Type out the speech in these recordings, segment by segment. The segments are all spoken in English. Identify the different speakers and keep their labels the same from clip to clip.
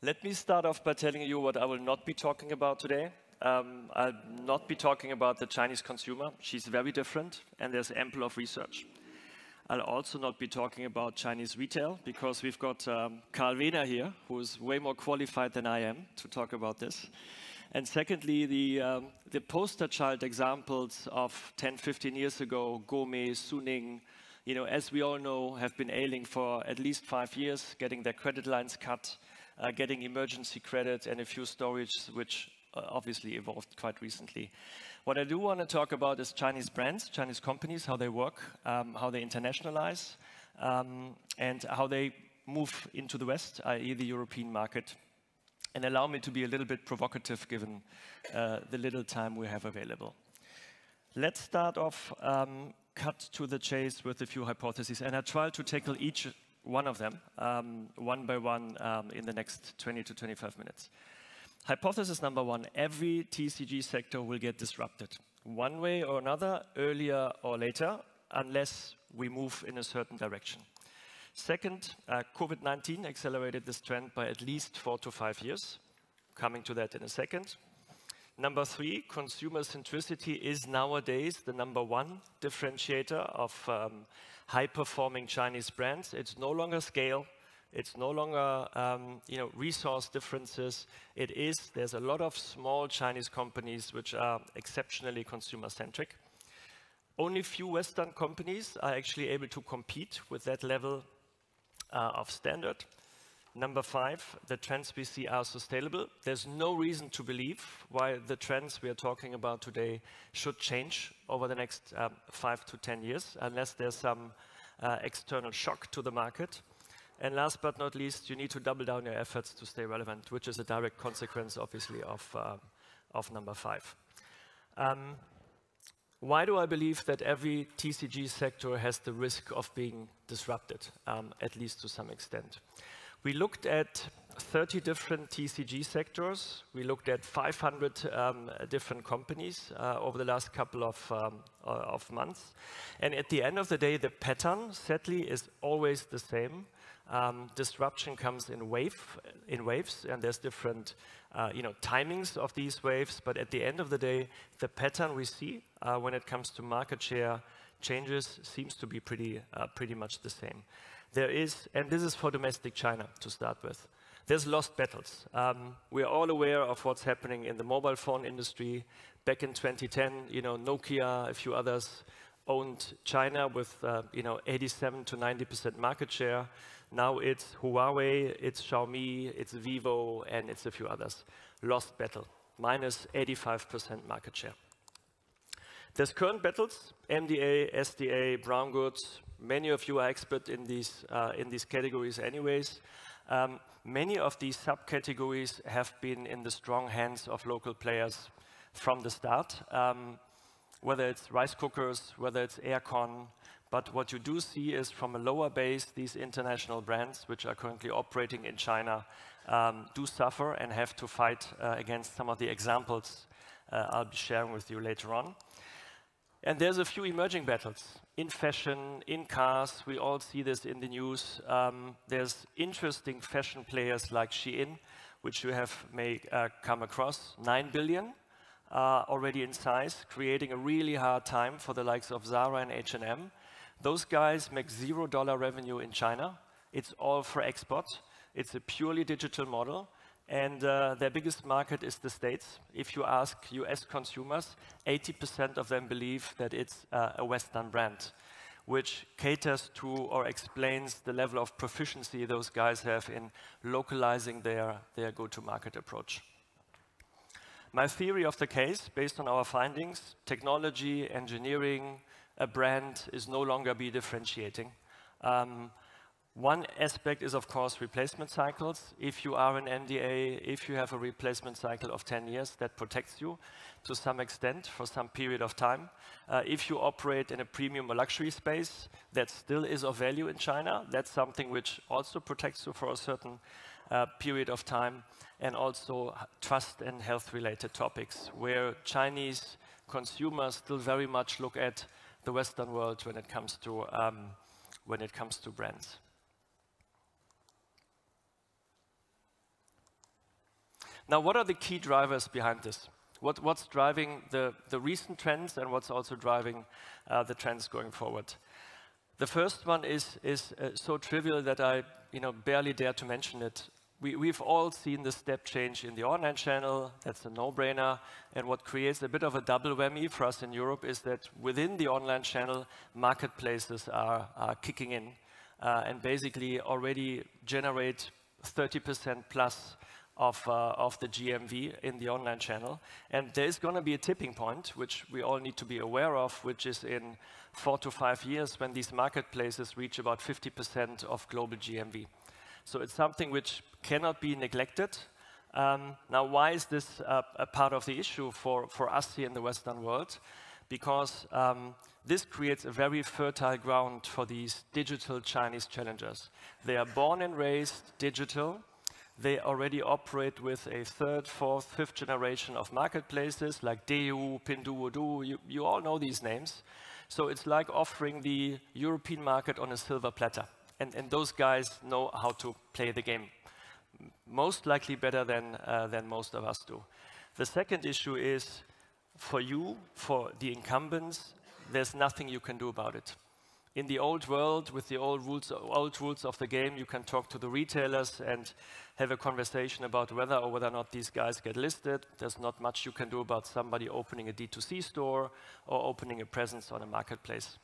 Speaker 1: Let me start off by telling you what I will not be talking about today. Um, I'll not be talking about the Chinese consumer. She's very different, and there's ample of research. I'll also not be talking about Chinese retail because we've got um, Karl Wehner here, who is way more qualified than I am to talk about this. And secondly, the, um, the poster child examples of 10, 15 years ago, Gome, Suning, you know, as we all know, have been ailing for at least five years, getting their credit lines cut, uh, getting emergency credit, and a few stories which uh, obviously evolved quite recently. What I do want to talk about is Chinese brands, Chinese companies, how they work, um, how they internationalize, um, and how they move into the West, i.e. the European market. And allow me to be a little bit provocative given uh, the little time we have available. Let's start off, um, cut to the chase with a few hypotheses, and I try to tackle each one of them um, one by one um, in the next 20 to 25 minutes. Hypothesis number one, every TCG sector will get disrupted one way or another, earlier or later, unless we move in a certain direction. Second, uh, COVID-19 accelerated this trend by at least four to five years. Coming to that in a second. Number three, consumer centricity is nowadays the number one differentiator of um, high-performing Chinese brands. It's no longer scale. It's no longer um, you know, resource differences. It is, there's a lot of small Chinese companies which are exceptionally consumer-centric. Only a few Western companies are actually able to compete with that level uh, of standard. Number five, the trends we see are sustainable. There's no reason to believe why the trends we are talking about today should change over the next um, five to 10 years, unless there's some uh, external shock to the market. And last but not least, you need to double down your efforts to stay relevant, which is a direct consequence, obviously, of, uh, of number five. Um, why do I believe that every TCG sector has the risk of being disrupted, um, at least to some extent? We looked at 30 different TCG sectors. We looked at 500 um, different companies uh, over the last couple of, um, uh, of months. And at the end of the day, the pattern, sadly, is always the same. Um, disruption comes in, wave, in waves, and there's different uh, you know, timings of these waves. But at the end of the day, the pattern we see uh, when it comes to market share changes seems to be pretty, uh, pretty much the same there is, and this is for domestic China to start with, there's lost battles. Um, we are all aware of what's happening in the mobile phone industry. Back in 2010, you know, Nokia, a few others owned China with, uh, you know, 87 to 90% market share. Now it's Huawei, it's Xiaomi, it's Vivo, and it's a few others. Lost battle, minus 85% market share. There's current battles, MDA, SDA, brown goods, Many of you are expert in these, uh, in these categories anyways. Um, many of these subcategories have been in the strong hands of local players from the start, um, whether it's rice cookers, whether it's aircon, but what you do see is from a lower base, these international brands, which are currently operating in China, um, do suffer and have to fight uh, against some of the examples uh, I'll be sharing with you later on. And there's a few emerging battles in fashion, in cars. We all see this in the news. Um, there's interesting fashion players like Shein, which you have may uh, come across. Nine billion uh, already in size, creating a really hard time for the likes of Zara and H&M. Those guys make zero dollar revenue in China. It's all for export. It's a purely digital model. And uh, their biggest market is the States. If you ask US consumers, 80% of them believe that it's uh, a Western brand, which caters to or explains the level of proficiency those guys have in localizing their, their go-to-market approach. My theory of the case, based on our findings, technology, engineering, a brand is no longer be differentiating. Um, one aspect is, of course, replacement cycles. If you are an MDA, if you have a replacement cycle of 10 years, that protects you to some extent for some period of time. Uh, if you operate in a premium or luxury space, that still is of value in China. That's something which also protects you for a certain uh, period of time. And also trust and health-related topics, where Chinese consumers still very much look at the Western world when it comes to, um, when it comes to brands. Now, what are the key drivers behind this? What, what's driving the, the recent trends and what's also driving uh, the trends going forward? The first one is, is uh, so trivial that I you know, barely dare to mention it. We, we've all seen the step change in the online channel. That's a no-brainer. And what creates a bit of a double whammy for us in Europe is that within the online channel, marketplaces are, are kicking in uh, and basically already generate 30% plus of, uh, of the GMV in the online channel. And there's going to be a tipping point, which we all need to be aware of, which is in four to five years when these marketplaces reach about 50% of global GMV. So it's something which cannot be neglected. Um, now, why is this uh, a part of the issue for, for us here in the Western world? Because um, this creates a very fertile ground for these digital Chinese challengers. They are born and raised digital, they already operate with a third, fourth, fifth generation of marketplaces like Deu, Pinduoduo. You, you all know these names. So it's like offering the European market on a silver platter. And, and those guys know how to play the game, most likely better than, uh, than most of us do. The second issue is for you, for the incumbents, there's nothing you can do about it in the old world, with the old rules, old rules of the game, you can talk to the retailers and have a conversation about whether or whether or not these guys get listed. There's not much you can do about somebody opening a D2C store or opening a presence on a marketplace.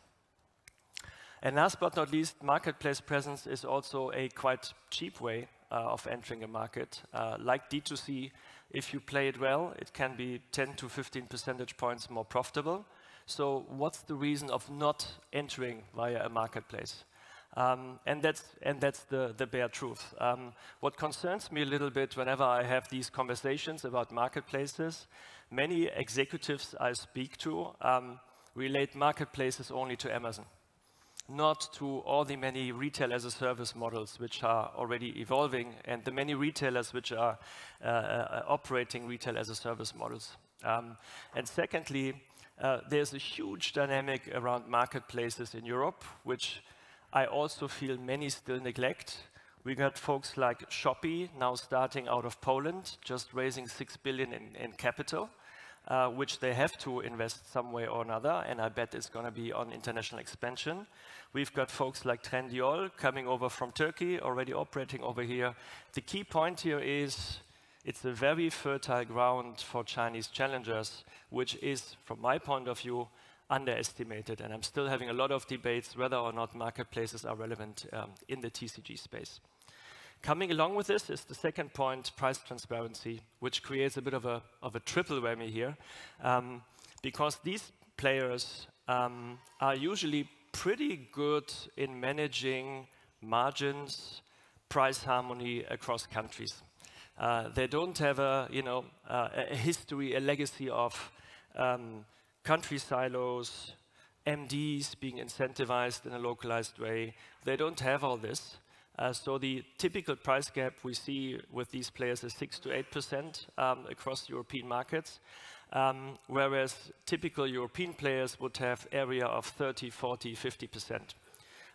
Speaker 1: And last but not least, marketplace presence is also a quite cheap way uh, of entering a market. Uh, like D2C, if you play it well, it can be 10 to 15 percentage points more profitable. So what's the reason of not entering via a marketplace? Um, and that's, and that's the, the bare truth. Um, what concerns me a little bit whenever I have these conversations about marketplaces, many executives I speak to um, relate marketplaces only to Amazon, not to all the many retail as a service models which are already evolving and the many retailers which are uh, uh, operating retail as a service models. Um, and secondly, uh, there's a huge dynamic around marketplaces in Europe, which I also feel many still neglect. We got folks like Shopee now starting out of Poland, just raising six billion in, in capital, uh, which they have to invest some way or another, and I bet it's going to be on international expansion. We've got folks like Trendyol coming over from Turkey, already operating over here. The key point here is it's a very fertile ground for Chinese challengers, which is, from my point of view, underestimated. And I'm still having a lot of debates whether or not marketplaces are relevant um, in the TCG space. Coming along with this is the second point, price transparency, which creates a bit of a, of a triple whammy here, um, because these players um, are usually pretty good in managing margins, price harmony across countries. Uh, they don't have a, you know, uh, a history, a legacy of um, country silos, MDs being incentivized in a localized way. They don't have all this. Uh, so the typical price gap we see with these players is 6 to 8% um, across European markets, um, whereas typical European players would have area of 30, 40, 50%.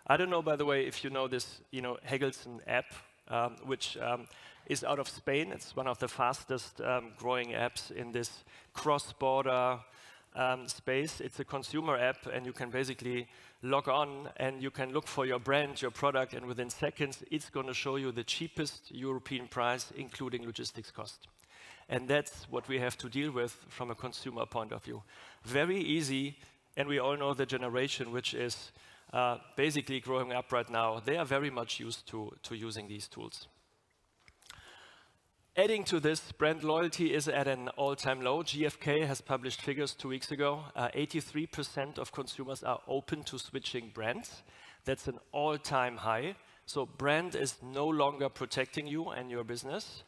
Speaker 1: I don't know, by the way, if you know this, you know, Hegelson app, um, which um, is out of Spain. It's one of the fastest um, growing apps in this cross-border um, space. It's a consumer app, and you can basically log on and you can look for your brand, your product, and within seconds, it's going to show you the cheapest European price, including logistics cost. And that's what we have to deal with from a consumer point of view. Very easy, and we all know the generation which is uh, basically growing up right now. They are very much used to, to using these tools. Adding to this, brand loyalty is at an all-time low. GfK has published figures two weeks ago. 83% uh, of consumers are open to switching brands. That's an all-time high. So brand is no longer protecting you and your business.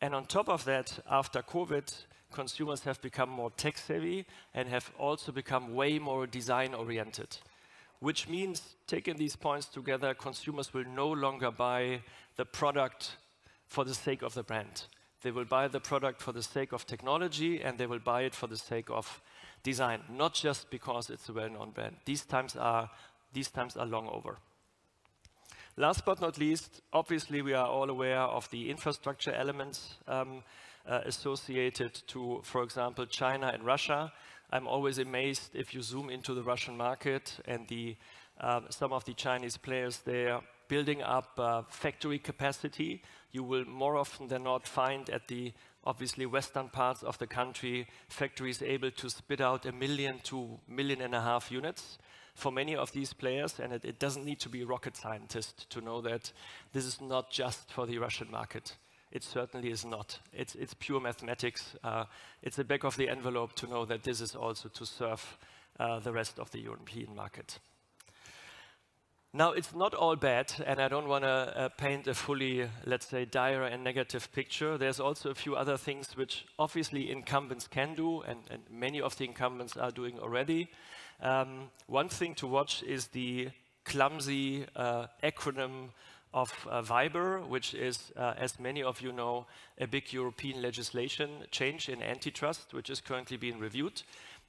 Speaker 1: And on top of that, after COVID, consumers have become more tech-savvy and have also become way more design-oriented. Which means, taking these points together, consumers will no longer buy the product for the sake of the brand. They will buy the product for the sake of technology and they will buy it for the sake of design, not just because it's a well-known brand. These times are, these times are long over. Last but not least, obviously we are all aware of the infrastructure elements um, uh, associated to, for example, China and Russia. I'm always amazed if you zoom into the Russian market and the, uh, some of the Chinese players there building up uh, factory capacity. You will more often than not find at the obviously western parts of the country factories able to spit out a million to million and a half units for many of these players, and it, it, doesn't need to be a rocket scientist to know that this is not just for the Russian market. It certainly is not. It's, it's pure mathematics. Uh, it's the back of the envelope to know that this is also to serve uh, the rest of the European market. Now, it's not all bad, and I don't want to uh, paint a fully, let's say, dire and negative picture. There's also a few other things which obviously incumbents can do, and, and many of the incumbents are doing already. Um, one thing to watch is the clumsy uh, acronym of uh, VBER, which is, uh, as many of you know, a big European legislation change in antitrust, which is currently being reviewed.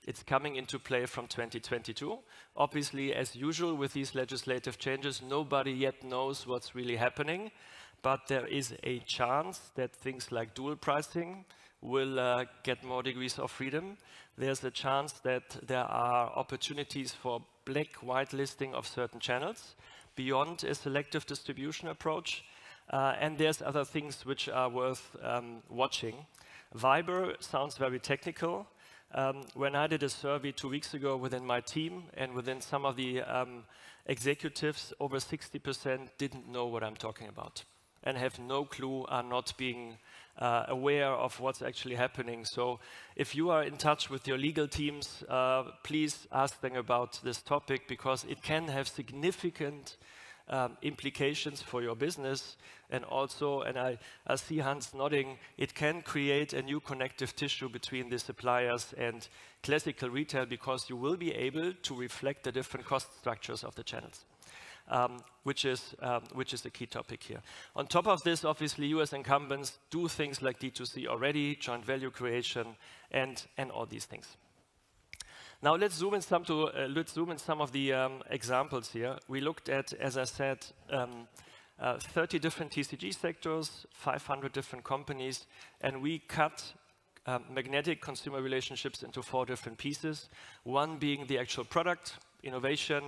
Speaker 1: It's coming into play from 2022. Obviously, as usual with these legislative changes, nobody yet knows what's really happening, but there is a chance that things like dual pricing will uh, get more degrees of freedom. There's a chance that there are opportunities for black white listing of certain channels beyond a selective distribution approach. Uh, and there's other things which are worth um, watching. VBER sounds very technical. Um, when I did a survey two weeks ago within my team and within some of the um, executives, over 60% didn't know what I'm talking about and have no clue, are not being uh, aware of what's actually happening. So if you are in touch with your legal teams, uh, please ask them about this topic because it can have significant um, implications for your business. And also, and I, I see Hans nodding, it can create a new connective tissue between the suppliers and classical retail because you will be able to reflect the different cost structures of the channels. Um, which is um, which is the key topic here. On top of this, obviously, U.S. incumbents do things like D2C already, joint value creation, and and all these things. Now let's zoom in some to uh, let's zoom in some of the um, examples here. We looked at, as I said, um, uh, 30 different TCG sectors, 500 different companies, and we cut um, magnetic consumer relationships into four different pieces. One being the actual product, innovation,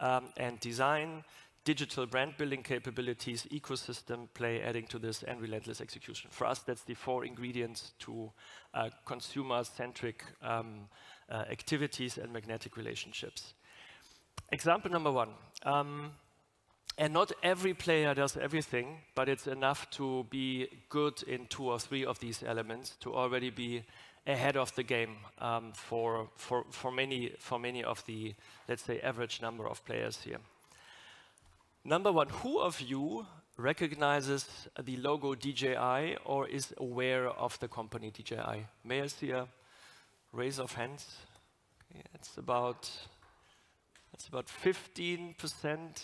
Speaker 1: um, and design, digital brand building capabilities, ecosystem play adding to this, and relentless execution. For us, that's the four ingredients to uh, consumer-centric um, uh, activities and magnetic relationships. Example number one. Um, and not every player does everything, but it's enough to be good in two or three of these elements to already be ahead of the game um, for, for, for, many, for many of the, let's say, average number of players here. Number one, who of you recognizes the logo DJI or is aware of the company DJI? May I see a raise of hands. It's about that's about 15 percent.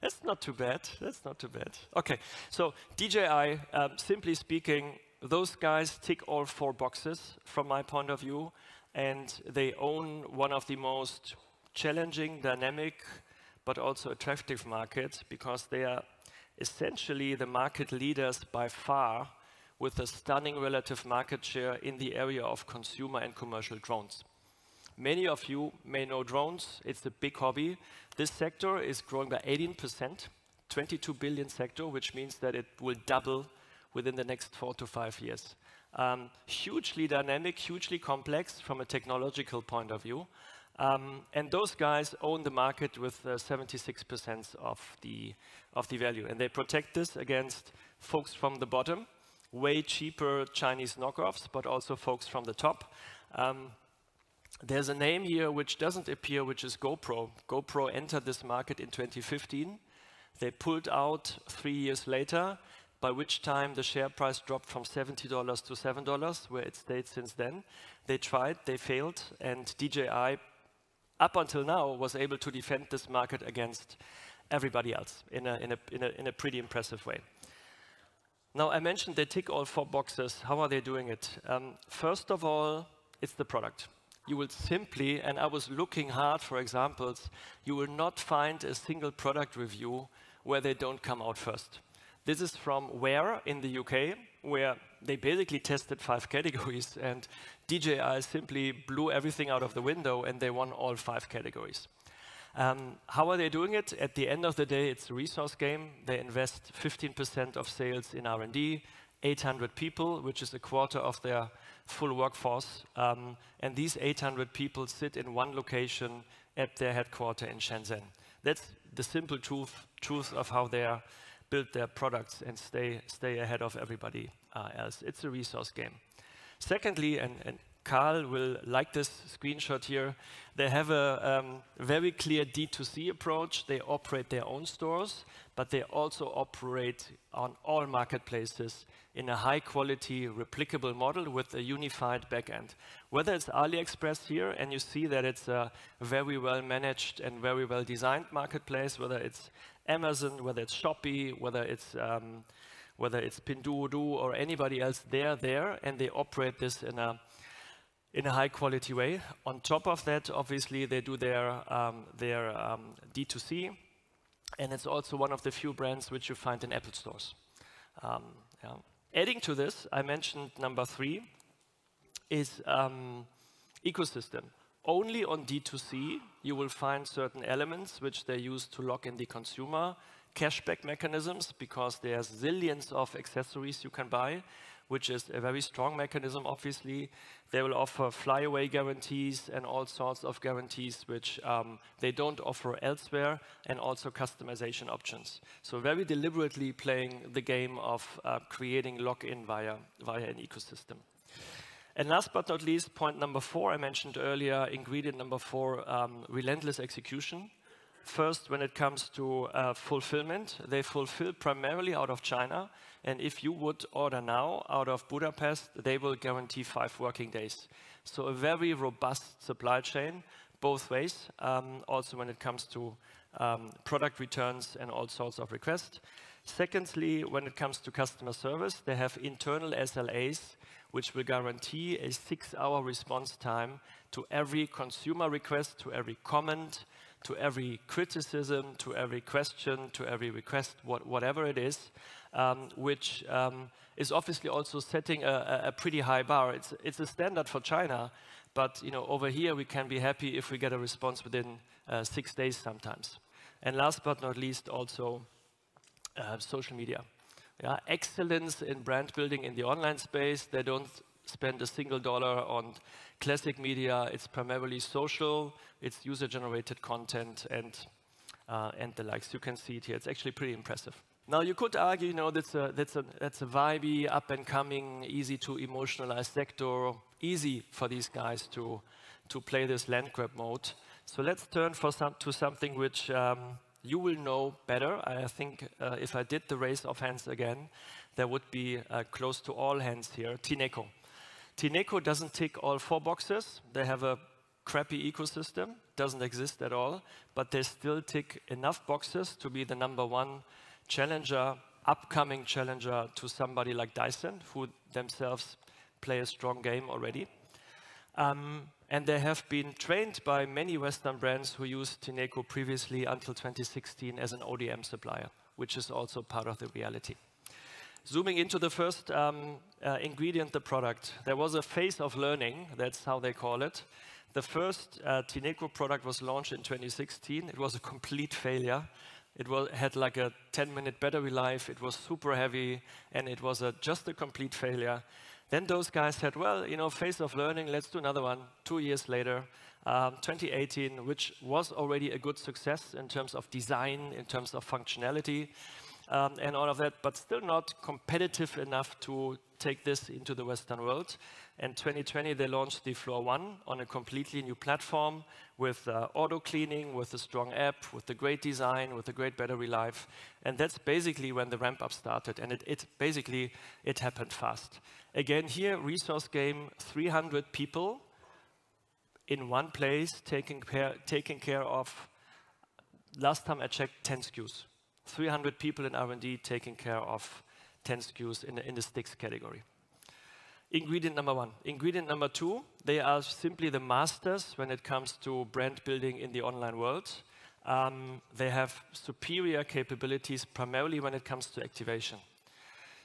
Speaker 1: That's not too bad. That's not too bad. Okay, so DJI, um, simply speaking, those guys tick all four boxes from my point of view, and they own one of the most challenging, dynamic, but also attractive markets because they are essentially the market leaders by far with a stunning relative market share in the area of consumer and commercial drones. Many of you may know drones. It's a big hobby. This sector is growing by 18%, 22 billion sector, which means that it will double within the next four to five years. Um, hugely dynamic, hugely complex from a technological point of view. Um, and those guys own the market with 76% uh, of the, of the value. And they protect this against folks from the bottom way cheaper Chinese knockoffs, but also folks from the top. Um, there's a name here which doesn't appear, which is GoPro. GoPro entered this market in 2015. They pulled out three years later, by which time the share price dropped from $70 to $7, where it stayed since then. They tried, they failed, and DJI, up until now, was able to defend this market against everybody else in a, in a, in a, in a pretty impressive way. Now, I mentioned they tick all four boxes. How are they doing it? Um, first of all, it's the product. You will simply, and I was looking hard for examples, you will not find a single product review where they don't come out first. This is from Which? in the UK. where they basically tested five categories, and DJI simply blew everything out of the window, and they won all five categories. Um, how are they doing it? At the end of the day, it's a resource game. They invest 15% of sales in R&D, 800 people, which is a quarter of their full workforce. Um, and these 800 people sit in one location at their headquarters in Shenzhen. That's the simple truth, truth of how they build their products and stay, stay ahead of everybody uh, else. It's a resource game. Secondly, and, and Carl will like this screenshot here. They have a um, very clear D2C approach. They operate their own stores, but they also operate on all marketplaces in a high quality, replicable model with a unified backend. Whether it's AliExpress here, and you see that it's a very well managed and very well designed marketplace, whether it's Amazon, whether it's Shopee, whether it's um, whether it's Pinduoduo or anybody else, they're there and they operate this in a in a high quality way. On top of that, obviously, they do their, um, their um, D2C, and it's also one of the few brands which you find in Apple stores. Um, yeah. Adding to this, I mentioned number three is um, ecosystem. Only on D2C, you will find certain elements which they use to lock in the consumer, cashback mechanisms, because there's zillions of accessories you can buy, which is a very strong mechanism, obviously. They will offer flyaway guarantees and all sorts of guarantees which um, they don't offer elsewhere, and also customization options. So very deliberately playing the game of uh, creating lock-in via, via an ecosystem. And last but not least, point number four, I mentioned earlier, ingredient number four, um, relentless execution. First, when it comes to uh, fulfillment, they fulfill primarily out of China. And if you would order now out of Budapest, they will guarantee five working days. So a very robust supply chain, both ways, um, also when it comes to um, product returns and all sorts of requests. Secondly, when it comes to customer service, they have internal SLAs, which will guarantee a six-hour response time to every consumer request, to every comment, to every criticism, to every question, to every request, what, whatever it is, um, which um, is obviously also setting a, a, pretty high bar. It's, it's a standard for China, but you know, over here we can be happy if we get a response within uh, six days sometimes. And last but not least, also uh, social media. Yeah, excellence in brand building in the online space. They don't spend a single dollar on classic media. It's primarily social, it's user-generated content, and, uh, and the likes. You can see it here. It's actually pretty impressive. Now, you could argue, you know, that's a, that's a, that's a vibey, up-and-coming, easy to emotionalize sector, easy for these guys to, to play this land grab mode. So let's turn for some, to something which um, you will know better. I think uh, if I did the raise of hands again, there would be uh, close to all hands here. Tineco. Tineco doesn't tick all four boxes. They have a crappy ecosystem, doesn't exist at all, but they still tick enough boxes to be the number one challenger, upcoming challenger to somebody like Dyson, who themselves play a strong game already. Um, and they have been trained by many Western brands who used Tineco previously until 2016 as an ODM supplier, which is also part of the reality. Zooming into the first um, uh, ingredient, the product, there was a phase of learning, that's how they call it. The first uh, Tineco product was launched in 2016. It was a complete failure. It was, had like a 10 minute battery life, it was super heavy, and it was a, just a complete failure. Then those guys said, well, you know, phase of learning, let's do another one. Two years later, um, 2018, which was already a good success in terms of design, in terms of functionality um, and all of that, but still not competitive enough to take this into the Western world. And in 2020, they launched the Floor One on a completely new platform with uh, auto cleaning, with a strong app, with a great design, with a great battery life. And that's basically when the ramp up started. And it, it basically, it happened fast. Again, here, resource game, 300 people in one place taking care, taking care of, last time I checked, 10 SKUs. 300 people in R&D taking care of 10 SKUs in the, in the sticks category. Ingredient number one. Ingredient number two, they are simply the masters when it comes to brand building in the online world. Um, they have superior capabilities primarily when it comes to activation.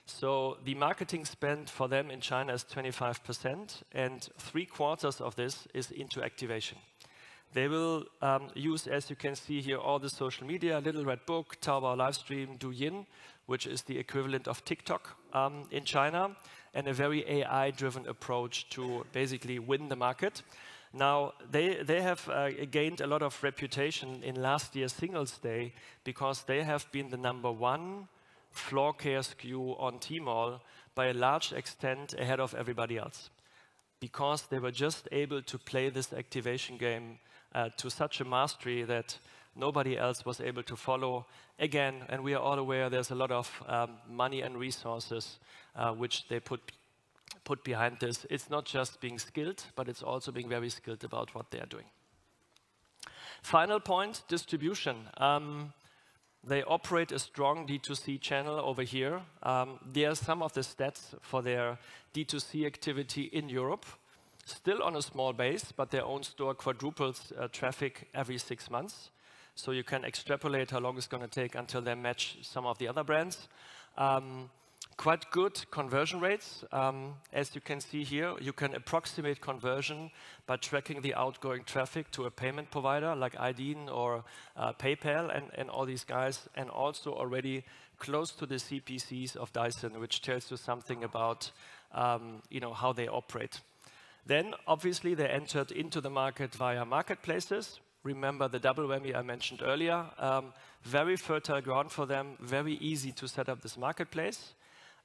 Speaker 1: So the marketing spend for them in China is 25%, and three quarters of this is into activation. They will um, use, as you can see here, all the social media, Little Red Book, Taobao Livestream, Douyin, which is the equivalent of TikTok um, in China, and a very AI-driven approach to basically win the market. Now, they, they have uh, gained a lot of reputation in last year's Singles Day because they have been the number one floor care SKU on Tmall by a large extent ahead of everybody else because they were just able to play this activation game uh, to such a mastery that nobody else was able to follow. Again, and we are all aware there's a lot of um, money and resources uh, which they put, put behind this. It's not just being skilled, but it's also being very skilled about what they are doing. Final point, distribution. Um, they operate a strong D2C channel over here. Um, there are some of the stats for their D2C activity in Europe still on a small base, but their own store quadruples uh, traffic every six months. So you can extrapolate how long it's going to take until they match some of the other brands. Um, quite good conversion rates. Um, as you can see here, you can approximate conversion by tracking the outgoing traffic to a payment provider like iDEAL or uh, PayPal and, and all these guys, and also already close to the CPCs of Dyson, which tells you something about um, you know, how they operate. Then, obviously, they entered into the market via marketplaces. Remember the double whammy I mentioned earlier. Um, very fertile ground for them, very easy to set up this marketplace.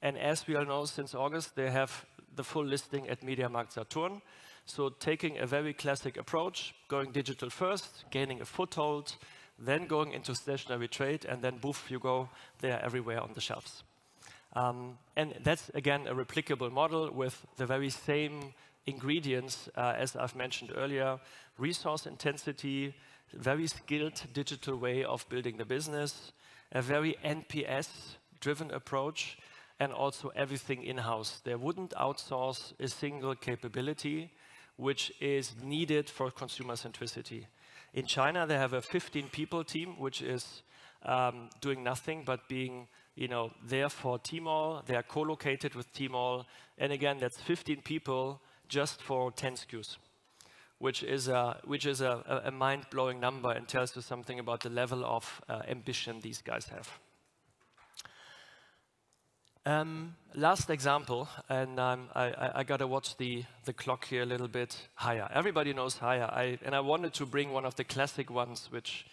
Speaker 1: And as we all know, since August, they have the full listing at MediaMarkt Saturn. So taking a very classic approach, going digital first, gaining a foothold, then going into stationary trade, and then boof, you go, they are everywhere on the shelves. Um, and that's, again, a replicable model with the very same ingredients, uh, as I've mentioned earlier, resource intensity, very skilled digital way of building the business, a very NPS-driven approach, and also everything in-house. They wouldn't outsource a single capability which is needed for consumer centricity. In China, they have a 15-people team, which is um, doing nothing but being you know, there for Tmall. They are co-located with Tmall. And again, that's 15 people just for 10 SKUs, which is a, which is a, a mind-blowing number and tells you something about the level of uh, ambition these guys have. Um, last example, and um, I, I, I got to watch the, the clock here a little bit higher. Everybody knows Haier, I, and I wanted to bring one of the classic ones, which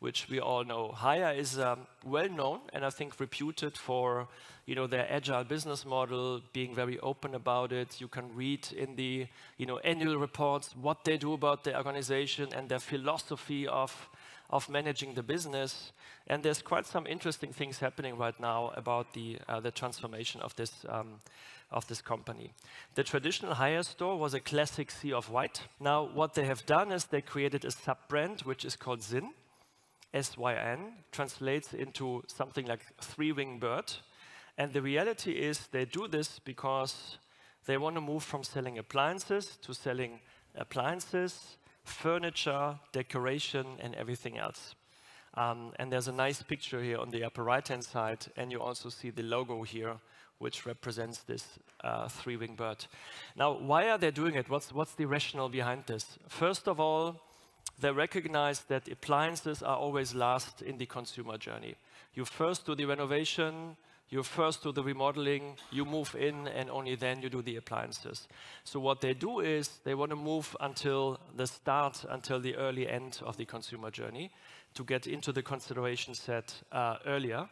Speaker 1: which we all know. Haier is um, well known and I think reputed for you know, their agile business model, being very open about it. You can read in the you know, annual reports what they do about the organization and their philosophy of, of managing the business. And there's quite some interesting things happening right now about the, uh, the transformation of this, um, of this company. The traditional Haier store was a classic sea of white. Now, what they have done is they created a sub-brand, which is called Syn. SYN translates into something like three-wing bird. And the reality is they do this because they want to move from selling appliances to selling appliances, furniture, decoration, and everything else. Um, and there's a nice picture here on the upper right-hand side, and you also see the logo here, which represents this uh, three-wing bird. Now, why are they doing it? What's, what's the rationale behind this? First of all, they recognize that appliances are always last in the consumer journey. You first do the renovation, you first do the remodeling, you move in, and only then you do the appliances. So what they do is they want to move until the start, until the early end of the consumer journey to get into the consideration set uh, earlier.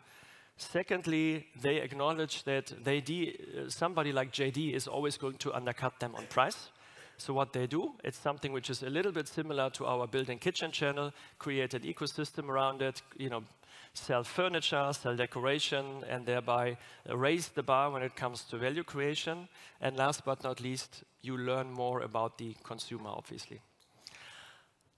Speaker 1: Secondly, they acknowledge that they somebody like JD is always going to undercut them on price. So what they do, it's something which is a little bit similar to our building kitchen channel, create an ecosystem around it, you know, sell furniture, sell decoration, and thereby raise the bar when it comes to value creation. And last but not least, you learn more about the consumer, obviously.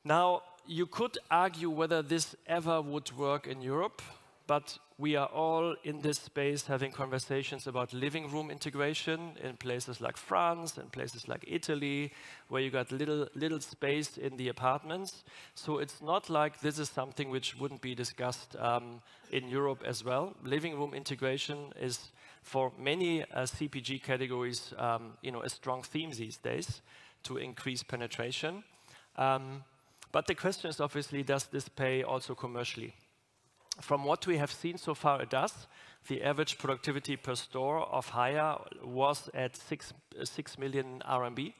Speaker 1: Now, you could argue whether this ever would work in Europe, but we are all in this space having conversations about living room integration in places like France and places like Italy, where you got little, little space in the apartments. So it's not like this is something which wouldn't be discussed um, in Europe as well. Living room integration is for many uh, CPG categories, um, you know, a strong theme these days to increase penetration. Um, but the question is obviously, does this pay also commercially? From what we have seen so far, it does. The average productivity per store of Haier was at 6, uh, 6 million RMB,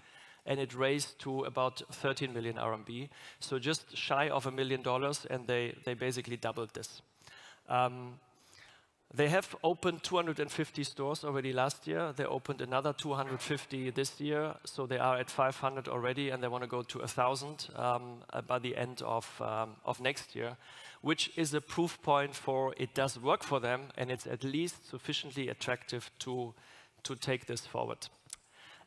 Speaker 1: and it raised to about 13 million RMB. So just shy of a million dollars, and they, they basically doubled this. Um, they have opened 250 stores already last year. They opened another 250 this year, so they are at 500 already, and they want to go to 1,000 um, by the end of, um, of next year, which is a proof point for it does work for them, and it's at least sufficiently attractive to, to take this forward.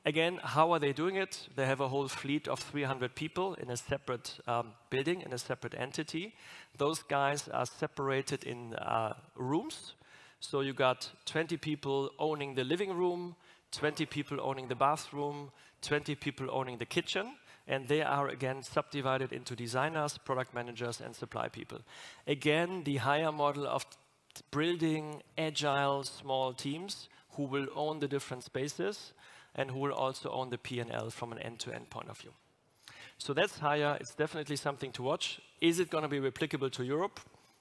Speaker 1: Again, how are they doing it? They have a whole fleet of 300 people in a separate um, building, in a separate entity. Those guys are separated in uh, rooms, so you got 20 people owning the living room, 20 people owning the bathroom, 20 people owning the kitchen, and they are again subdivided into designers, product managers, and supply people. Again, the Haier model of building agile small teams who will own the different spaces and who will also own the P&L from an end-to-end -end point of view. So that's Haier. It's definitely something to watch. Is it going to be replicable to Europe?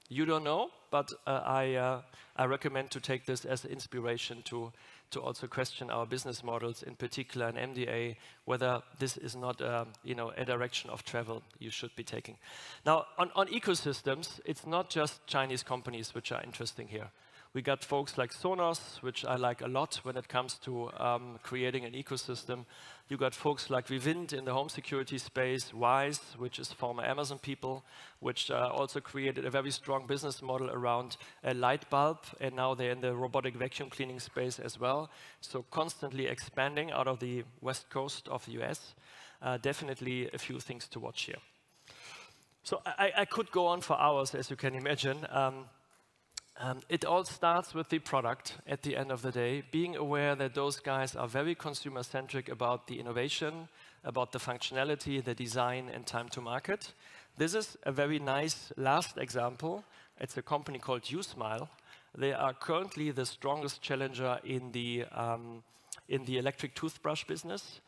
Speaker 1: You don't know, but uh, I, uh, I recommend to take this as inspiration to, to also question our business models, in particular in MDA, whether this is not uh, you know, a direction of travel you should be taking. Now, on, on ecosystems, it's not just Chinese companies which are interesting here. We got folks like Sonos, which I like a lot when it comes to um, creating an ecosystem. You got folks like Vivint in the home security space, Wyze, which is former Amazon people, which uh, also created a very strong business model around a light bulb, and now they're in the robotic vacuum cleaning space as well. So constantly expanding out of the west coast of the US. Uh, definitely a few things to watch here. So I, I, could go on for hours, as you can imagine. Um, um, it all starts with the product at the end of the day, being aware that those guys are very consumer centric about the innovation, about the functionality, the design, and time to market. This is a very nice last example. It's a company called uSmile. They are currently the strongest challenger in the, um, in the electric toothbrush business.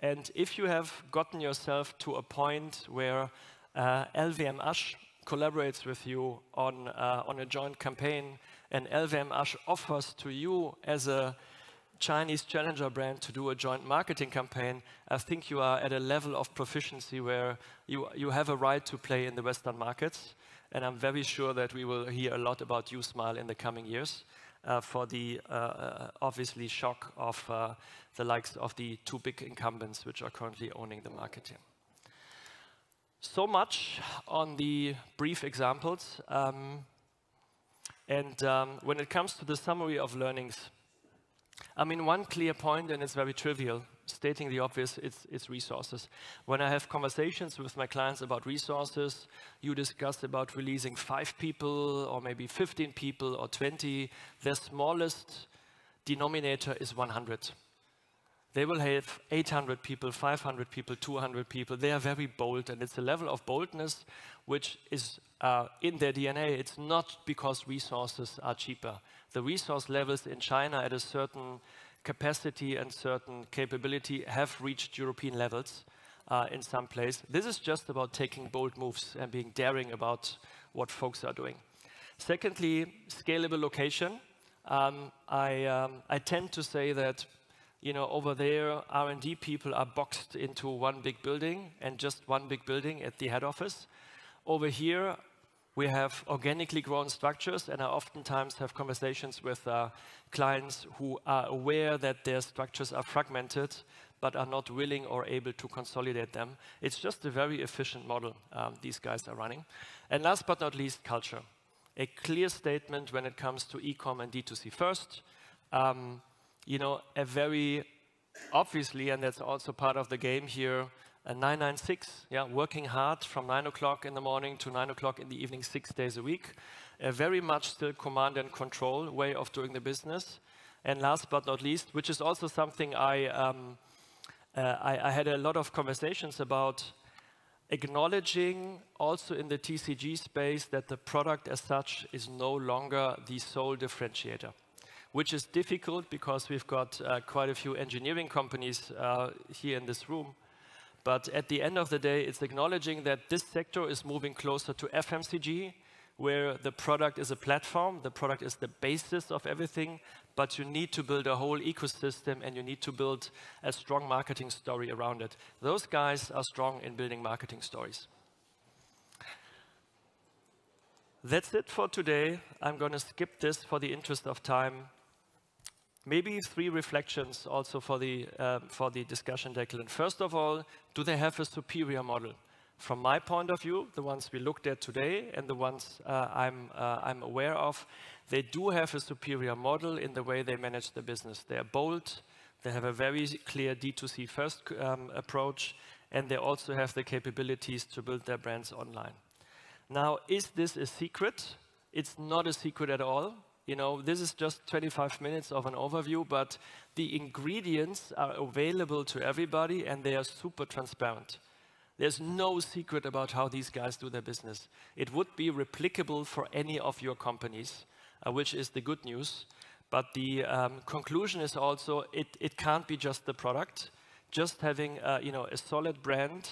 Speaker 1: And if you have gotten yourself to a point where uh, LVMH collaborates with you on, uh, on a joint campaign, and LVMH offers to you as a Chinese challenger brand to do a joint marketing campaign, I think you are at a level of proficiency where you, you have a right to play in the Western markets. And I'm very sure that we will hear a lot about uSmile, in the coming years uh, for the uh, uh obviously shock of uh, the likes of the two big incumbents which are currently owning the market here. So much on the brief examples. Um, and um, when it comes to the summary of learnings, I mean, one clear point, and it's very trivial, stating the obvious, it's, it's, resources. When I have conversations with my clients about resources, you discuss about releasing five people, or maybe 15 people, or 20. The smallest denominator is 100. They will have 800 people, 500 people, 200 people. They are very bold, and it's a level of boldness which is uh, in their DNA. It's not because resources are cheaper. The resource levels in China at a certain capacity and certain capability have reached European levels uh, in some place. This is just about taking bold moves and being daring about what folks are doing. Secondly, scalable location. Um, I, um, I tend to say that you know, over there, R&D people are boxed into one big building and just one big building at the head office. Over here, we have organically grown structures, and I oftentimes have conversations with uh, clients who are aware that their structures are fragmented, but are not willing or able to consolidate them. It's just a very efficient model um, these guys are running. And last but not least, culture. A clear statement when it comes to e-com and D2C first. Um, you know, a very obviously, and that's also part of the game here, a 996, yeah, working hard from 9 o'clock in the morning to 9 o'clock in the evening, six days a week. A very much still command and control way of doing the business. And last but not least, which is also something I, um, uh, I, I had a lot of conversations about, acknowledging also in the TCG space that the product as such is no longer the sole differentiator. Which is difficult because we've got uh, quite a few engineering companies uh, here in this room. But at the end of the day, it's acknowledging that this sector is moving closer to FMCG, where the product is a platform, the product is the basis of everything, but you need to build a whole ecosystem and you need to build a strong marketing story around it. Those guys are strong in building marketing stories. That's it for today. I'm going to skip this for the interest of time. Maybe three reflections also for the, uh, for the discussion, Declan. First of all, do they have a superior model? From my point of view, the ones we looked at today and the ones uh, I'm, uh, I'm aware of, they do have a superior model in the way they manage the business. They are bold, they have a very clear D2C first um, approach, and they also have the capabilities to build their brands online. Now, is this a secret? It's not a secret at all. You know, this is just 25 minutes of an overview, but the ingredients are available to everybody and they are super transparent. There's no secret about how these guys do their business. It would be replicable for any of your companies, uh, which is the good news. But the um, conclusion is also it, it can't be just the product. Just having uh, you know, a solid brand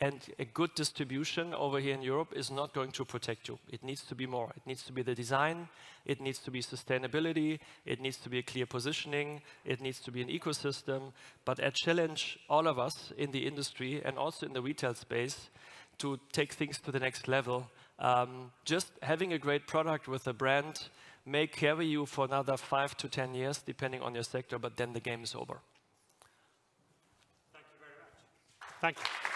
Speaker 1: and a good distribution over here in Europe is not going to protect you. It needs to be more. It needs to be the design, it needs to be sustainability, it needs to be a clear positioning, it needs to be an ecosystem. But I challenge all of us in the industry and also in the retail space to take things to the next level. Um, just having a great product with a brand may carry you for another five to 10 years, depending on your sector, but then the game is over.
Speaker 2: Thank you very much. Thank you.